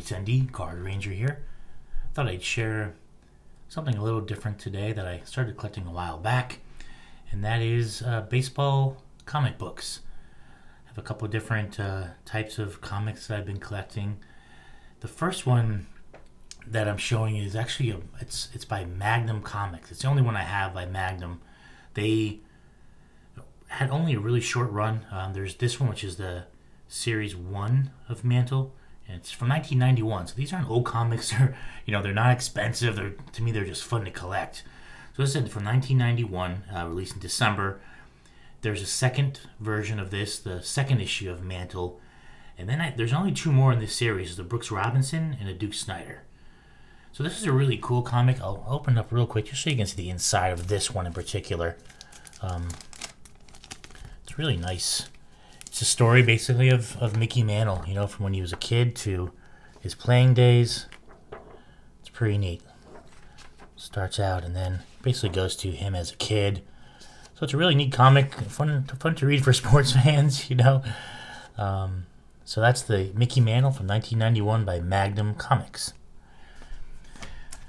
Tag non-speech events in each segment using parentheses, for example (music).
ReeseND, Card Ranger here. Thought I'd share something a little different today that I started collecting a while back, and that is uh, baseball comic books. I have a couple different uh, types of comics that I've been collecting. The first one that I'm showing is actually a, it's it's by Magnum Comics. It's the only one I have by Magnum. They had only a really short run. Um, there's this one, which is the series one of Mantle, it's from 1991. So these aren't old comics. (laughs) They're you know they're not expensive. They're to me they're just fun to collect. So this is from 1991, uh, released in December. There's a second version of this, the second issue of Mantle, and then I, there's only two more in this series: the Brooks Robinson and the Duke Snider. So this is a really cool comic. I'll open it up real quick just so you can see the inside of this one in particular. Um, it's really nice. It's a story basically of, of Mickey Mantle, you know, from when he was a kid to his playing days. It's pretty neat. Starts out and then basically goes to him as a kid. So it's a really neat comic, fun fun to read for (laughs) sports fans, you know. Um, so that's the Mickey Mantle from 1991 by Magnum Comics.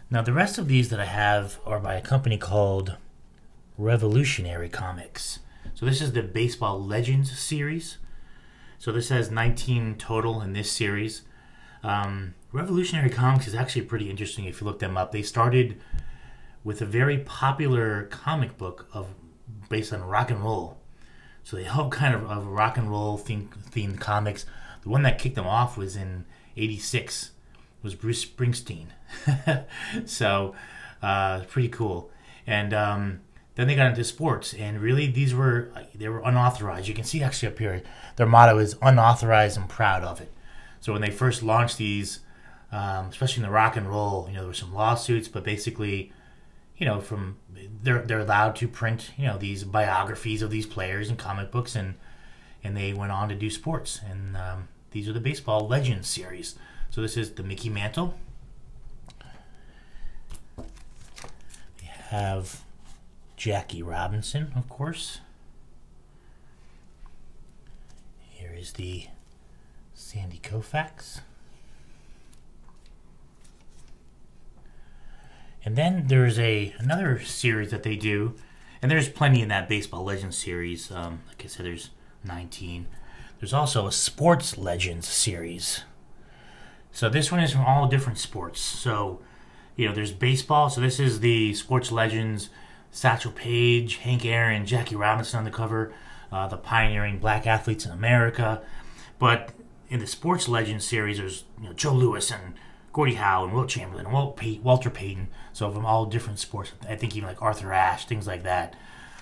Now, the rest of these that I have are by a company called Revolutionary Comics. So, this is the Baseball Legends series. So, this has 19 total in this series. Um, Revolutionary Comics is actually pretty interesting if you look them up. They started with a very popular comic book of based on rock and roll. So they have kind of, of rock and roll themed, themed comics. The one that kicked them off was in '86 was Bruce Springsteen. (laughs) so, uh, pretty cool. And um, then they got into sports, and really these were they were unauthorized. You can see actually up here, their motto is unauthorized and proud of it. So when they first launched these, um, especially in the rock and roll, you know, there were some lawsuits, but basically, you know, from they're they're allowed to print, you know, these biographies of these players in comic books, and and they went on to do sports, and um, these are the baseball legends series. So this is the Mickey Mantle. We have Jackie Robinson, of course. Here is the Sandy Koufax. And then there's a another series that they do, and there's plenty in that Baseball Legends series. Um, like I said, there's 19. There's also a Sports Legends series. So this one is from all different sports. So, you know, there's baseball. So this is the sports legends: Satchel Paige, Hank Aaron, Jackie Robinson on the cover, uh, the pioneering black athletes in America. But in the sports legends series, there's you know Joe Louis and Gordie Howe and Wilt Chamberlain and Walt Pay- Walter Payton. So from all different sports, I think even like Arthur Ashe, things like that.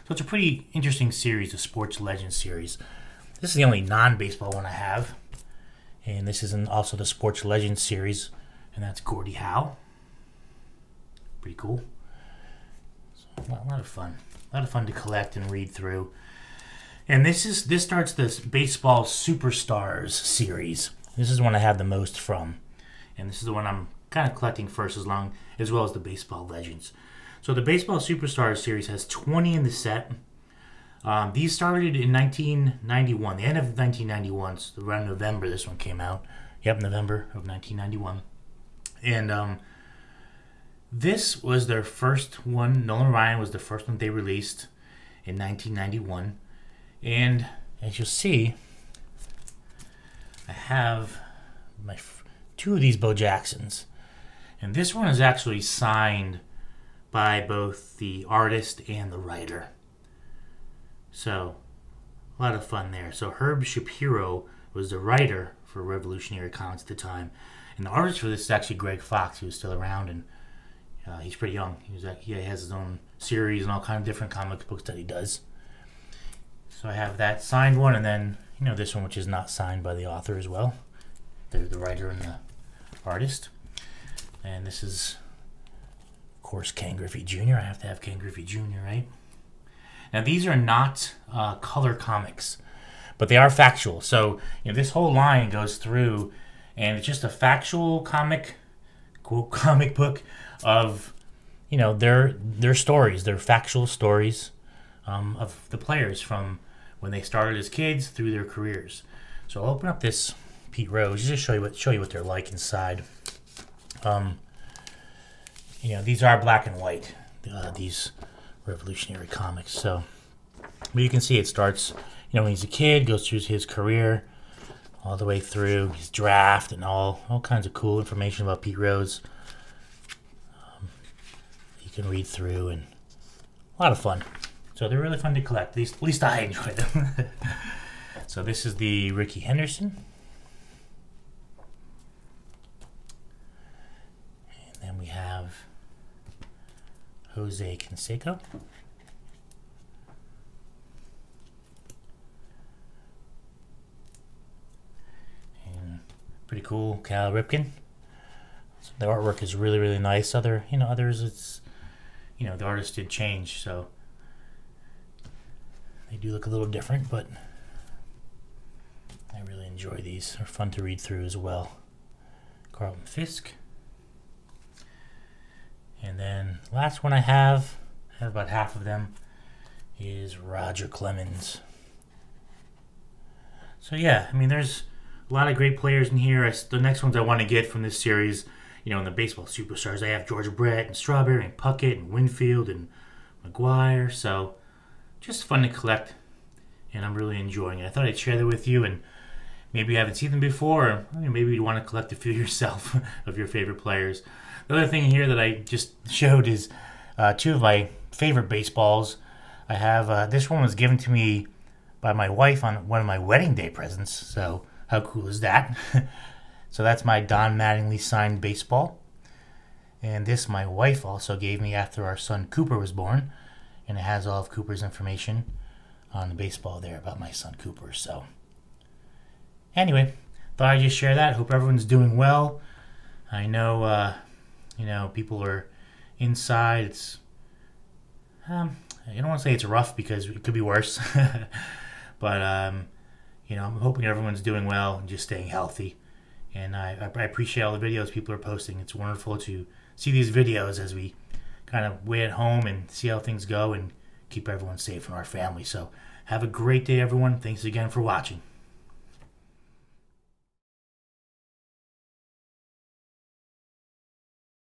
So it's a pretty interesting series, the sports legends series. This is the only non-baseball one I have. And this is also the Sports Legends series, and that's Gordie Howe. Pretty cool. So a, lot, a lot of fun. A lot of fun to collect and read through. And this is this starts this baseball superstars series. This is one I have the most from, and this is the one I'm kind of collecting first, as long as well as the baseball legends. So the baseball superstars series has 20 in the set. Um, these started in 1991, the end of 1991, so around November this one came out. Yep, November of 1991. And um, this was their first one. Nolan Ryan was the first one they released in 1991. And as you'll see, I have my two of these Bo Jacksons. And this one is actually signed by both the artist and the writer. So, a lot of fun there. So, Herb Shapiro was the writer for Revolutionary Comics at the time. And the artist for this is actually Greg Fox, who was still around, and uh, he's pretty young. He, was, he has his own series and all kind of different comic books that he does. So I have that signed one, and then you know this one, which is not signed by the author as well. The, the writer and the artist. And this is, of course, Ken Griffey Jr. I have to have Ken Griffey Jr. Right? Now these are not uh, color comics, but they are factual. So you know this whole line goes through, and it's just a factual comic, quote (laughs) comic book of you know their their stories, their factual stories um, of the players from when they started as kids through their careers. So I'll open up this Pete Rose. Just show you what show you what they're like inside. Um, you know, these are black and white. Uh, these revolutionary comics. So, but you can see it starts. You know, when he's a kid, goes through his career, all the way through his draft, and all all kinds of cool information about Pete Rose. Um, you can read through, and a lot of fun. So they're really fun to collect. At least, at least I enjoy them. (laughs) so this is the Rickey Henderson. And then we have Jose Canseco. And pretty cool, Cal Ripken. So the artwork is really, really nice. Other, you know, others it's, you know, the artist did change, so they do look a little different, but I really enjoy these. They're fun to read through as well. Carlton Fisk. And then last one I have, I have about half of them, is Roger Clemens. So yeah, I mean, there's a lot of great players in here. I, the next ones I want to get from this series, you know, in the baseball superstars, I have George Brett and Strawberry and Puckett and Winfield and McGwire. So just fun to collect, and I'm really enjoying it. I thought I'd share that with you, and maybe you haven't seen them before, or maybe you want to collect a few (laughs) yourself (laughs) of your favorite players. The other thing here that I just (laughs) showed is uh, two of my favorite baseballs. I have uh, this one was given to me by my wife on one of my wedding day presents. So how cool is that? (laughs) so that's my Don Mattingly signed baseball. And this my wife also gave me after our son Cooper was born. And it has all of Cooper's information on the baseball there about my son Cooper. So anyway, thought I'd just share that. Hope everyone's doing well. I know uh, you know, people are inside. It's, um, I don't want to say it's rough because it could be worse, (laughs) but um, you know, I'm hoping everyone's doing well and just staying healthy. And I, I appreciate all the videos people are posting. It's wonderful to see these videos as we kind of wait at home and see how things go and keep everyone safe in our family. So have a great day, everyone. Thanks again for watching.